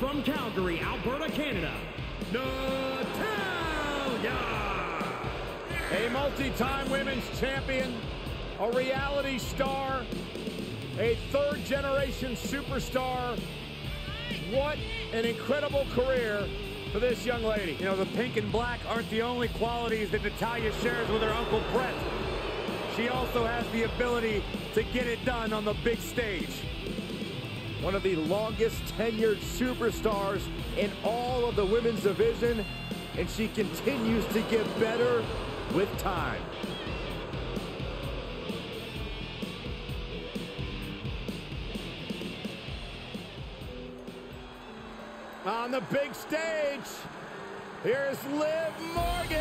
from Calgary, Alberta, Canada, Natalya! A multi-time women's champion, a reality star, a third-generation superstar. What an incredible career for this young lady. You know, the pink and black aren't the only qualities that Natalya shares with her Uncle Brett. She also has the ability to get it done on the big stage. One of the longest tenured superstars in all of the women's division, and she continues to get better with time. On the big stage, here's Liv Morgan.